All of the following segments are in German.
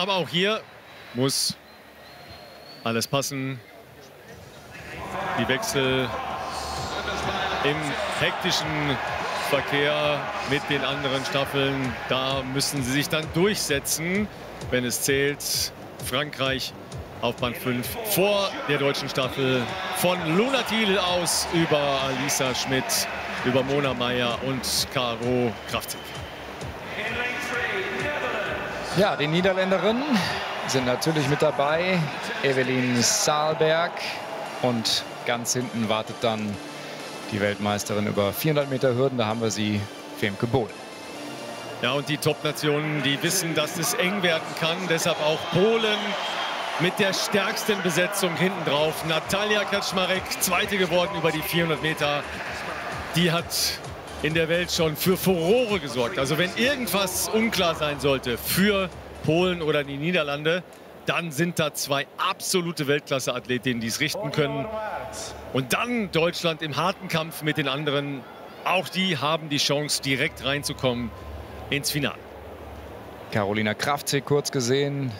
Aber auch hier muss alles passen. Die Wechsel im hektischen Verkehr mit den anderen Staffeln, da müssen sie sich dann durchsetzen, wenn es zählt. Frankreich auf Band 5 vor der deutschen Staffel von Luna Thiel aus über Alisa Schmidt, über Mona Meyer und Caro Kraftzig. Ja, die Niederländerinnen sind natürlich mit dabei. Evelyn Saalberg und ganz hinten wartet dann die Weltmeisterin über 400 Meter Hürden. Da haben wir sie, Femke Bohl. Ja, und die Top-Nationen, die wissen, dass es eng werden kann. Deshalb auch Polen mit der stärksten Besetzung hinten drauf. Natalia Kaczmarek, Zweite geworden über die 400 Meter. Die hat in der Welt schon für Furore gesorgt. Also wenn irgendwas unklar sein sollte für Polen oder die Niederlande, dann sind da zwei absolute Weltklasse-Athletinnen, die es richten können. Und dann Deutschland im harten Kampf mit den anderen. Auch die haben die Chance, direkt reinzukommen ins Finale. Carolina Kraftzig kurz gesehen.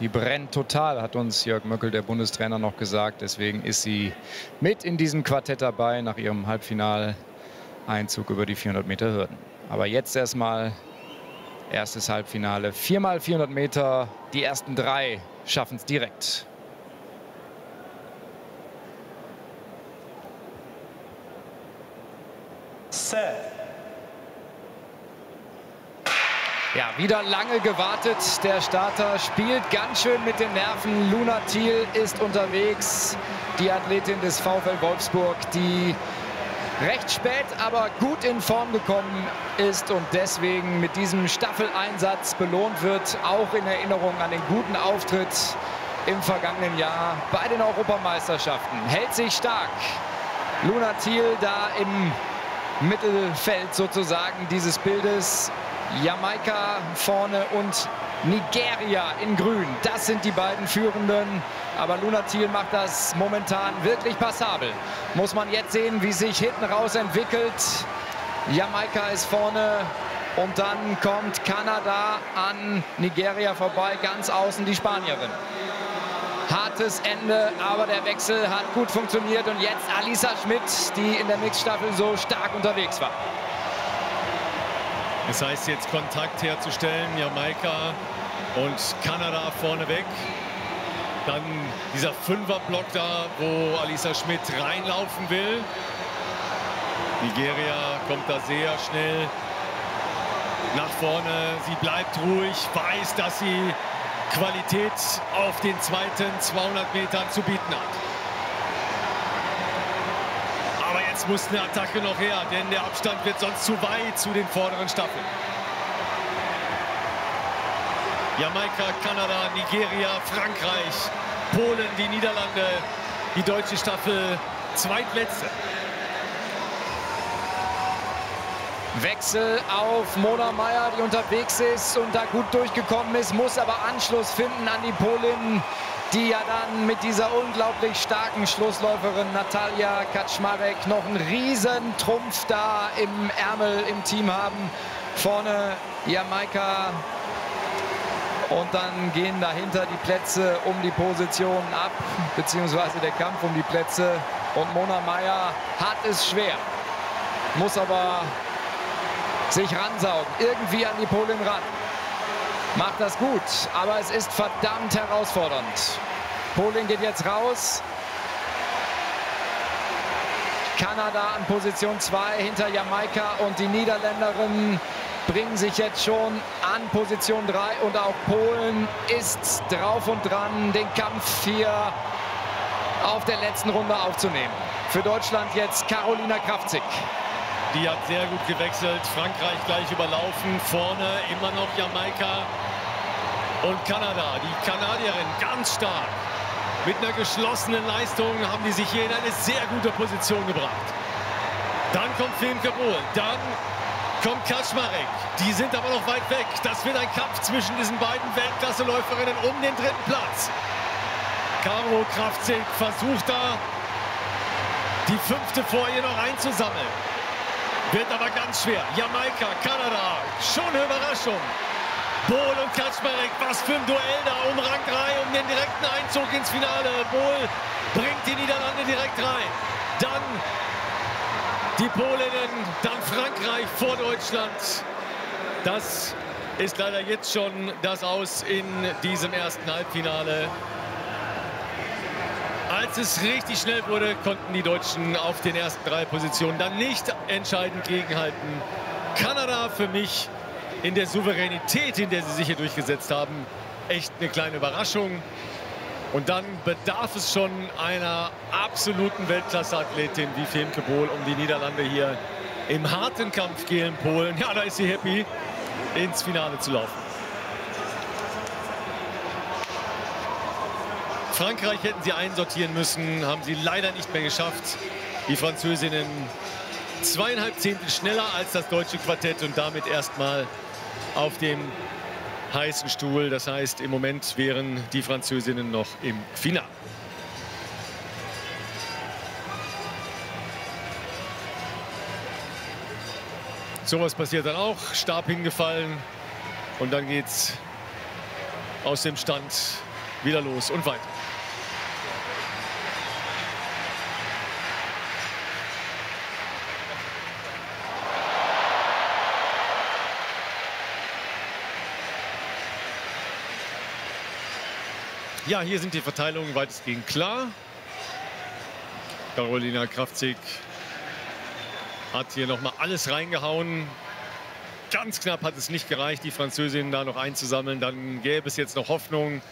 Die brennt total, hat uns Jörg Möckel, der Bundestrainer, noch gesagt. Deswegen ist sie mit in diesem Quartett dabei nach ihrem Halbfinaleinzug über die 400 Meter Hürden. Aber jetzt erstmal erstes Halbfinale. Viermal 400 Meter. Die ersten drei schaffen es direkt. Set. Ja, wieder lange gewartet. Der Starter spielt ganz schön mit den Nerven. Luna Thiel ist unterwegs. Die Athletin des VfL Wolfsburg, die recht spät, aber gut in Form gekommen ist und deswegen mit diesem Staffeleinsatz belohnt wird. Auch in Erinnerung an den guten Auftritt im vergangenen Jahr bei den Europameisterschaften. Hält sich stark. Luna Thiel da im Mittelfeld sozusagen dieses Bildes Jamaika vorne und Nigeria in grün. Das sind die beiden Führenden. Aber Luna Thiel macht das momentan wirklich passabel. Muss man jetzt sehen, wie sich hinten raus entwickelt. Jamaika ist vorne und dann kommt Kanada an Nigeria vorbei. Ganz außen die Spanierin. Hartes Ende, aber der Wechsel hat gut funktioniert. Und jetzt Alisa Schmidt, die in der Mixstaffel so stark unterwegs war. Das heißt jetzt Kontakt herzustellen, Jamaika und Kanada vorneweg. Dann dieser Fünferblock da, wo Alisa Schmidt reinlaufen will. Nigeria kommt da sehr schnell nach vorne. Sie bleibt ruhig, weiß, dass sie Qualität auf den zweiten 200 Metern zu bieten hat. Jetzt muss eine Attacke noch her, denn der Abstand wird sonst zu weit zu den vorderen Staffeln. Jamaika, Kanada, Nigeria, Frankreich, Polen, die Niederlande, die deutsche Staffel zweitletzte. Wechsel auf Mona Meyer, die unterwegs ist und da gut durchgekommen ist, muss aber Anschluss finden an die Polin die ja dann mit dieser unglaublich starken Schlussläuferin Natalia Kaczmarek noch einen riesen Trumpf da im Ärmel im Team haben. Vorne Jamaika und dann gehen dahinter die Plätze um die Positionen ab, beziehungsweise der Kampf um die Plätze. Und Mona Meyer hat es schwer, muss aber sich ransaugen, irgendwie an die Polin ran macht das gut, aber es ist verdammt herausfordernd. Polen geht jetzt raus. Kanada an Position 2 hinter Jamaika und die Niederländerinnen bringen sich jetzt schon an Position 3 und auch Polen ist drauf und dran, den Kampf hier auf der letzten Runde aufzunehmen. Für Deutschland jetzt Carolina Kraftzig. Die hat sehr gut gewechselt. Frankreich gleich überlaufen. Vorne immer noch Jamaika und Kanada. Die Kanadierin ganz stark. Mit einer geschlossenen Leistung haben die sich hier in eine sehr gute Position gebracht. Dann kommt Femke Bohl. Dann kommt Kaczmarek. Die sind aber noch weit weg. Das wird ein Kampf zwischen diesen beiden Weltklasseläuferinnen um den dritten Platz. Caro Kraftzig versucht da, die fünfte vor ihr noch einzusammeln. Wird aber ganz schwer. Jamaika, Kanada, schon eine Überraschung. Bohl und Kaczmarek, was für ein Duell da um Rang 3, um den direkten Einzug ins Finale. Bohl bringt die Niederlande direkt rein. Dann die Polinnen, dann Frankreich vor Deutschland. Das ist leider jetzt schon das Aus in diesem ersten Halbfinale. Als es richtig schnell wurde, konnten die Deutschen auf den ersten drei Positionen dann nicht entscheidend gegenhalten. Kanada für mich in der Souveränität, in der sie sich hier durchgesetzt haben, echt eine kleine Überraschung. Und dann bedarf es schon einer absoluten Weltklasse-Athletin wie Femke Bohl, um die Niederlande hier im harten Kampf gegen Polen. Ja, da ist sie happy, ins Finale zu laufen. Frankreich hätten sie einsortieren müssen, haben sie leider nicht mehr geschafft. Die Französinnen zweieinhalb Zehntel schneller als das deutsche Quartett und damit erstmal auf dem heißen Stuhl. Das heißt, im Moment wären die Französinnen noch im Finale. Sowas passiert dann auch. Stab hingefallen. Und dann geht es aus dem Stand wieder los und weiter. Ja, hier sind die Verteilungen weitestgehend klar. Carolina Kraftzig hat hier noch mal alles reingehauen. Ganz knapp hat es nicht gereicht, die Französin da noch einzusammeln. Dann gäbe es jetzt noch Hoffnung.